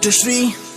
Dr. Sri.